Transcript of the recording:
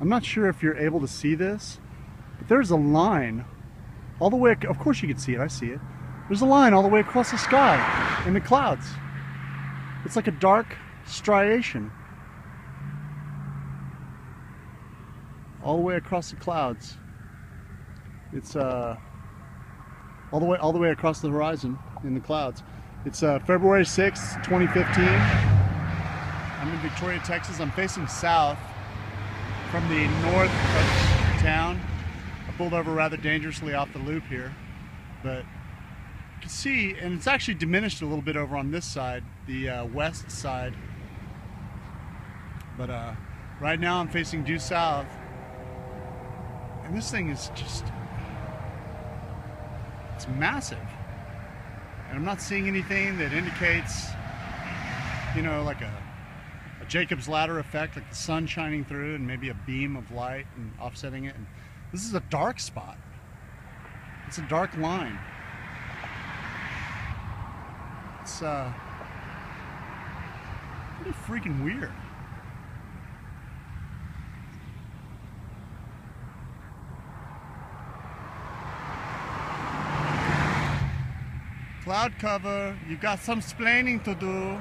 I'm not sure if you're able to see this, but there's a line all the way, of course you can see it, I see it. There's a line all the way across the sky in the clouds. It's like a dark striation. All the way across the clouds. It's uh, all the way all the way across the horizon in the clouds. It's uh, February 6th, 2015. I'm in Victoria, Texas. I'm facing south from the north of town. I pulled over rather dangerously off the loop here, but you can see, and it's actually diminished a little bit over on this side, the uh, west side. But uh, right now I'm facing due south, and this thing is just, it's massive. And I'm not seeing anything that indicates, you know, like a, a Jacob's ladder effect, like the sun shining through and maybe a beam of light and offsetting it. And this is a dark spot. It's a dark line. It's uh, pretty freaking weird. Cloud cover, you got some splaining to do.